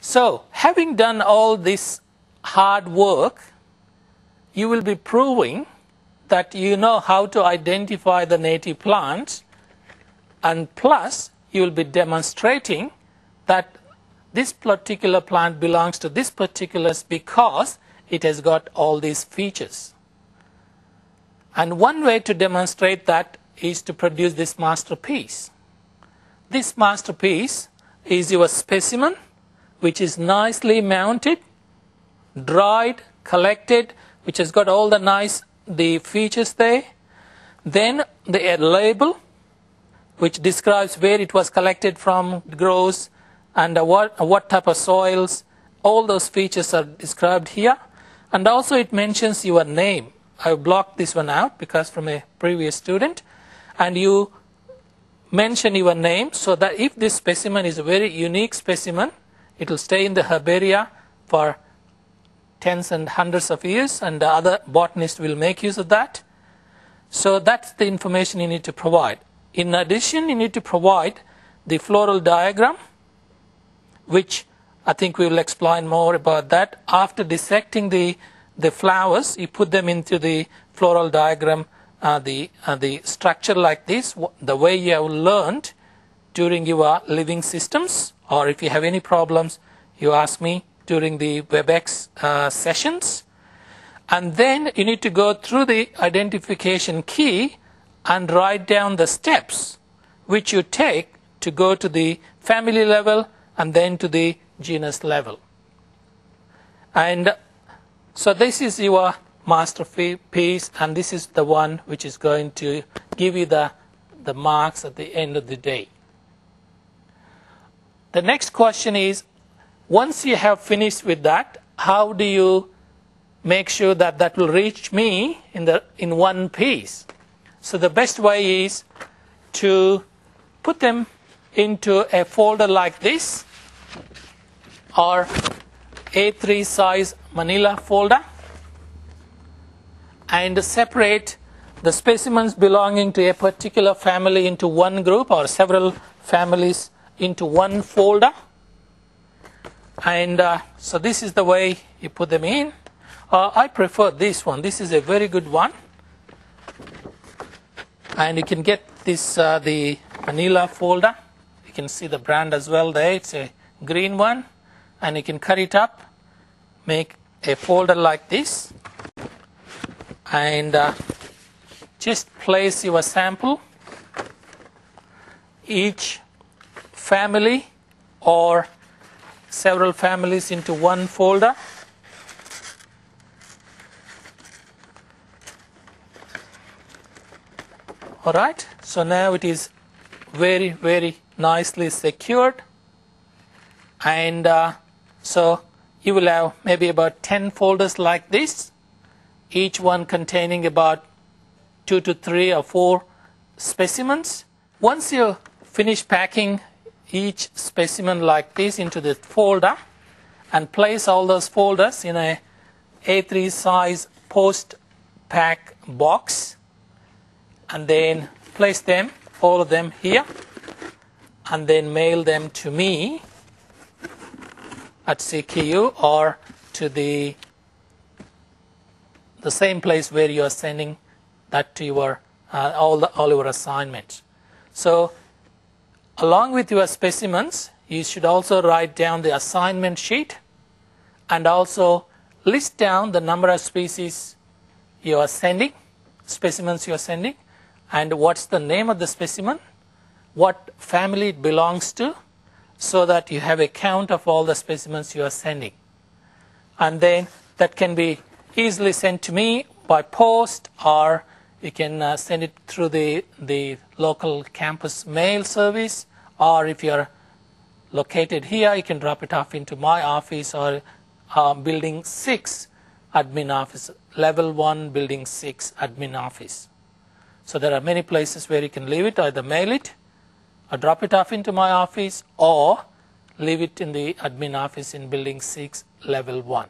So, having done all this hard work, you will be proving that you know how to identify the native plants, and plus, you will be demonstrating that this particular plant belongs to this particular because it has got all these features. And one way to demonstrate that is to produce this masterpiece. This masterpiece is your specimen, which is nicely mounted, dried, collected, which has got all the nice the features there. Then the label, which describes where it was collected from, grows, and uh, what, uh, what type of soils. All those features are described here. And also it mentions your name. I blocked this one out because from a previous student. And you mention your name so that if this specimen is a very unique specimen, it will stay in the herbaria for tens and hundreds of years and the other botanists will make use of that. So that's the information you need to provide. In addition, you need to provide the floral diagram, which I think we will explain more about that. After dissecting the, the flowers, you put them into the floral diagram, uh, the, uh, the structure like this, the way you have learned during your living systems, or if you have any problems, you ask me during the WebEx uh, sessions. And then you need to go through the identification key and write down the steps which you take to go to the family level and then to the genus level. And so this is your masterpiece and this is the one which is going to give you the, the marks at the end of the day. The next question is once you have finished with that, how do you make sure that that will reach me in, the, in one piece? So the best way is to put them into a folder like this or A3 size manila folder and separate the specimens belonging to a particular family into one group or several families into one folder and uh, so this is the way you put them in. Uh, I prefer this one. This is a very good one. And you can get this, uh, the Manila folder. You can see the brand as well there. It's a green one. And you can cut it up, make a folder like this. And uh, just place your sample. Each family or several families into one folder. All right, so now it is very, very nicely secured. And uh, so you will have maybe about 10 folders like this, each one containing about two to three or four specimens. Once you finish packing each specimen like this into the folder and place all those folders in a A3 size post pack box and then place them, all of them here and then mail them to me at CQU or to the the same place where you are sending that to your uh, all the, all your assignments. So Along with your specimens, you should also write down the assignment sheet and also list down the number of species you are sending, specimens you are sending, and what's the name of the specimen, what family it belongs to, so that you have a count of all the specimens you are sending. And then that can be easily sent to me by post or you can uh, send it through the, the local campus mail service or if you're located here, you can drop it off into my office or uh, building 6 admin office, level 1 building 6 admin office. So there are many places where you can leave it, either mail it or drop it off into my office or leave it in the admin office in building 6 level 1.